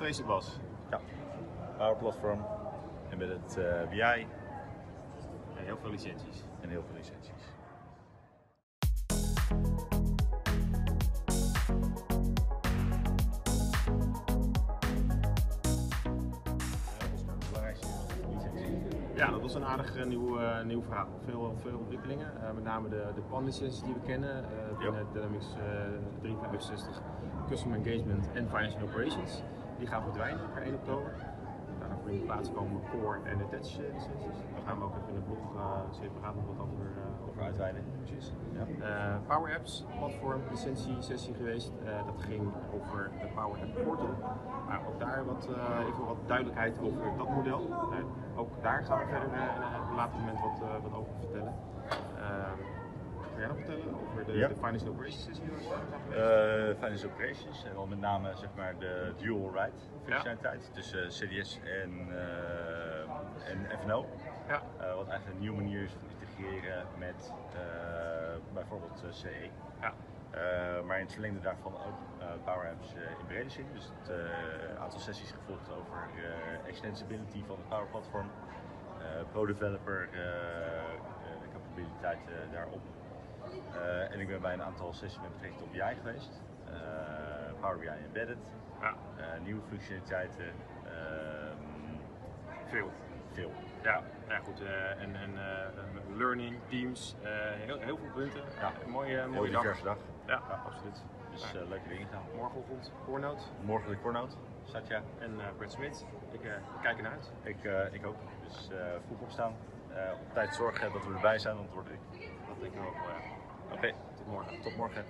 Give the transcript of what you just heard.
Tracy Bas. Ja, Power Platform, Embedded uh, BI en heel veel licenties. En heel veel licenties. Ja, dat was een aardig uh, nieuw, uh, nieuw verhaal. Veel, veel ontwikkelingen, uh, met name de, de PAN-licenties die we kennen binnen Dynamics 365 Custom Engagement en Financial Operations. Die gaan verdwijnen per 1 oktober. Daarna voor in de plaats komen Core en Attach licenties. Daar gaan we ook even in de blog separaat nog wat over, over uitweiden. Precies. Ja. Power Apps, platform, licentie sessie geweest. dat ging over de Power App Portal. Maar ook daar wat, even wat duidelijkheid over dat model ook daar gaan we verder op een later moment wat, wat over vertellen. Nog vertellen over de, ja. de Financial Operations? Uh, financial Operations en dan met name zeg maar de dual ride functionaliteit ja. tussen CDS en, en FNO. Ja. wat eigenlijk een nieuwe manier is van integreren met bijvoorbeeld CE. Ja. Uh, maar in het verlengde daarvan ook uh, Power Apps uh, in brede zin. Dus het aantal sessies gevolgd over extensibility van het Power Platform, pro-developer capabiliteiten daarop. En ik ben bij een aantal sessies met betrekking tot BI geweest. Power BI Embedded, ja. nieuwe functionaliteiten. Ehm, veel. Veel. Ja, ja goed. Uh, en, en uh, learning, teams, uh, heel, heel veel punten. Ja, mooie, mooie dag. dag. Ja, ja, absoluut. Dus leuke dingen gedaan. Morgenochtend Cornote. Morgen de Cornote, Satya. En Brett Smit. Ik kijk ernaar uit. Ik, ik ook. Dus vroeg opstaan. Op tijd zorgen dat we erbij zijn, want ik. Dat denk ik wel, ja. Oké. Tot morgen. Tot morgen.